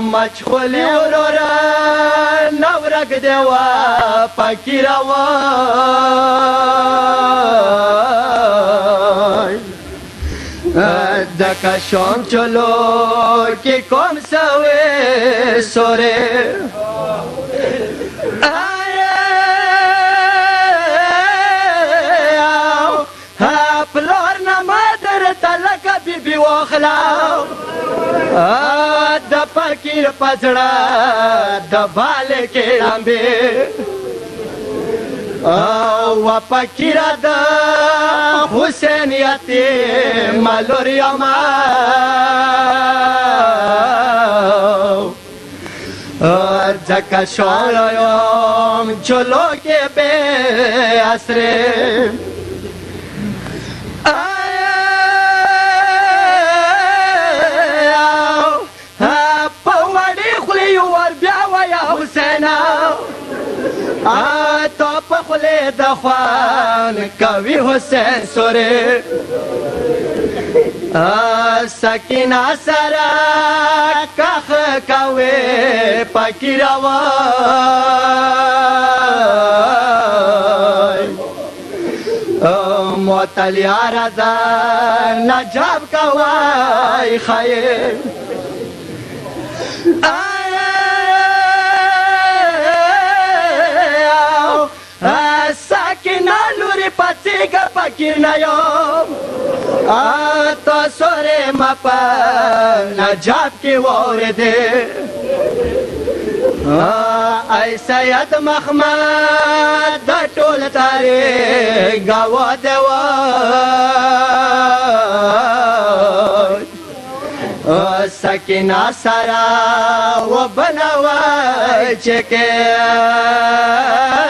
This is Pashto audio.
مچخولی ورورا نورک دیوا پکی روان دکا شام چلو کی کم سوی سوری پلار نما در تلک بی بی واخلاو द फकीर पचड़ा दबाल के रांबे व हुसैन अति मलोरियमा जक शोरम चलो के बे आसरे ا تا په خله د خوان کوي حسین سورې ا سکینا سرا کخ کوي پکی روان مطلع رضا نجاب کوای خیر پڅېګه پکې نه یم ا تاسو رې ما په نجات کې وره دې ای سید محمد د ټول تارې غوا دوا سکینا سرا و بنوا چکه